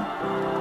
Música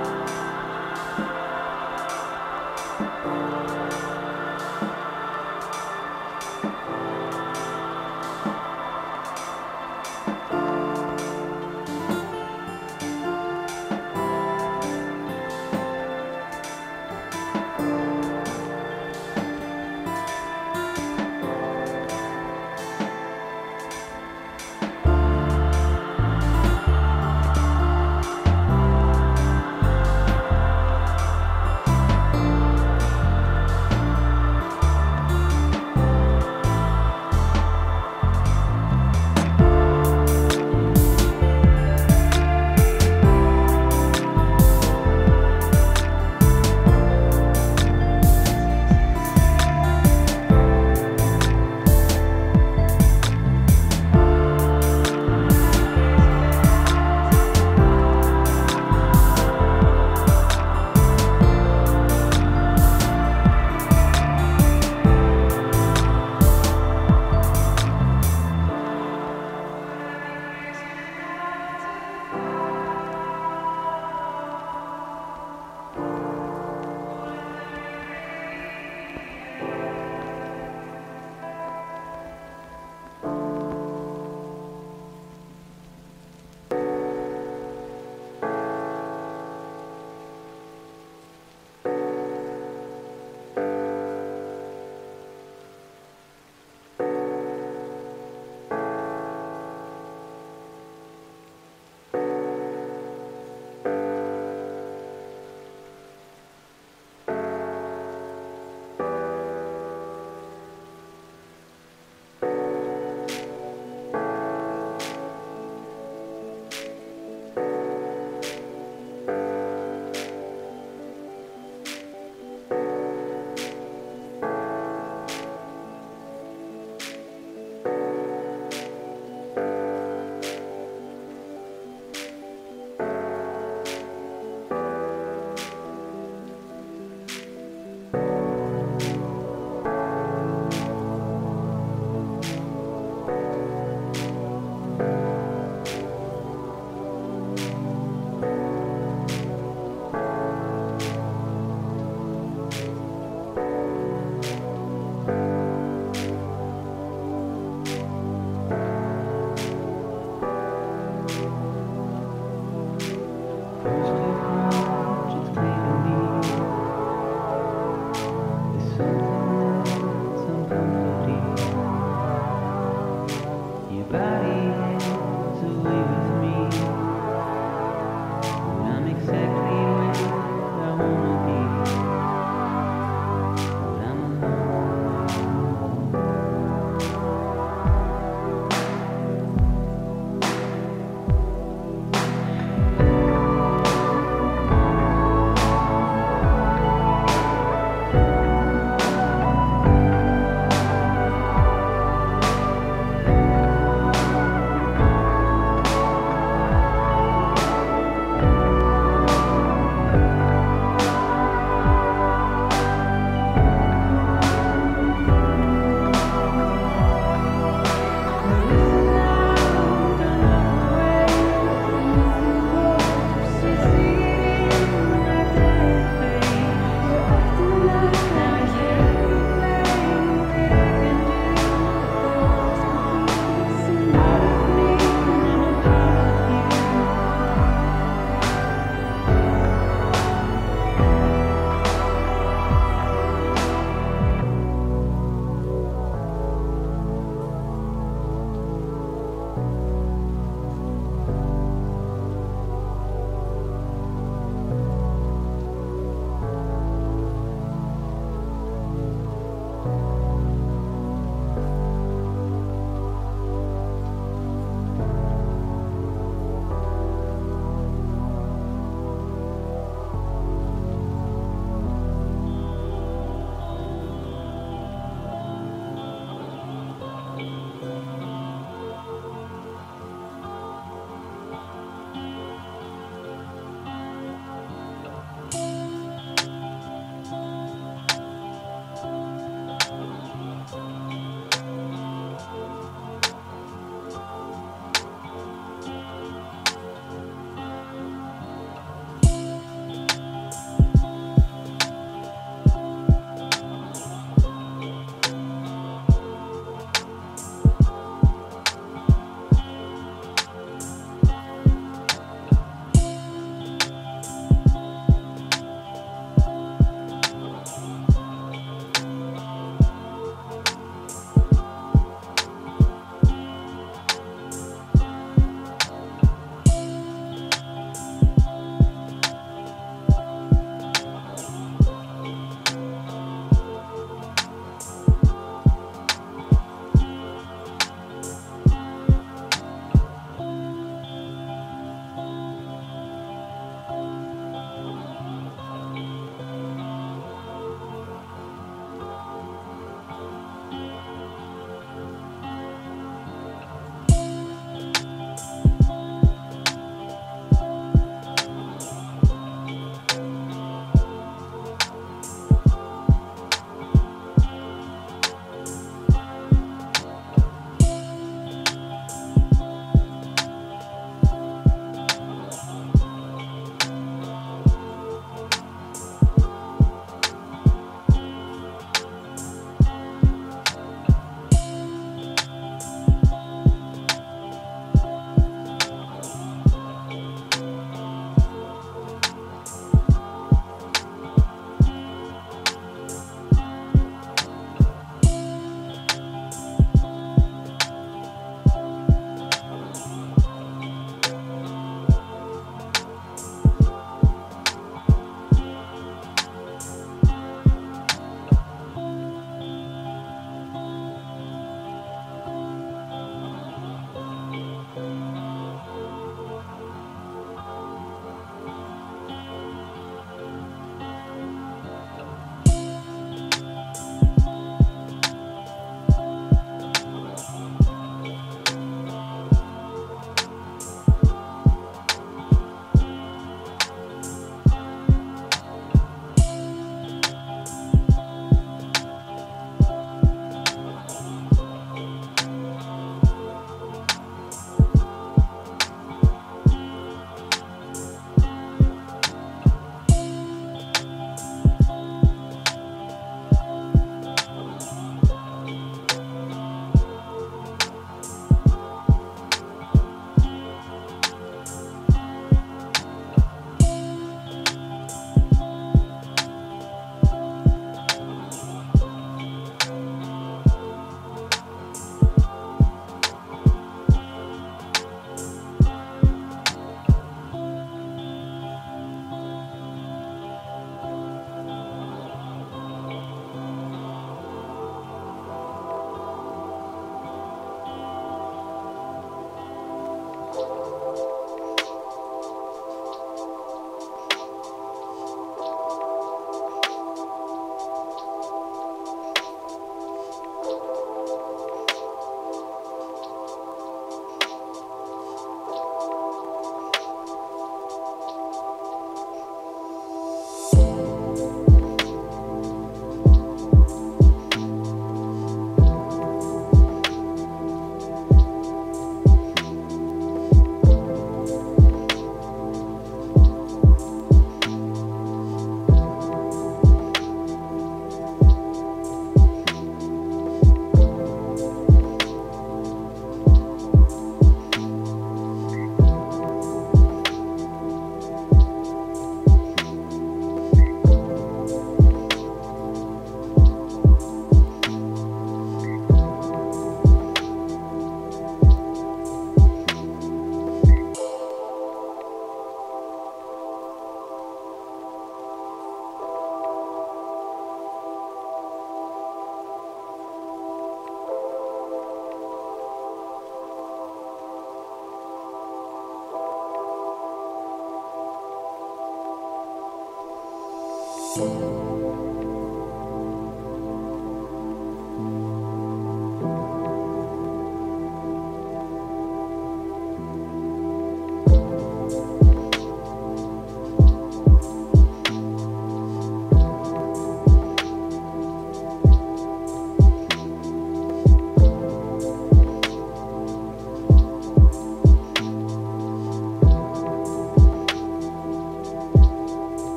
Bye.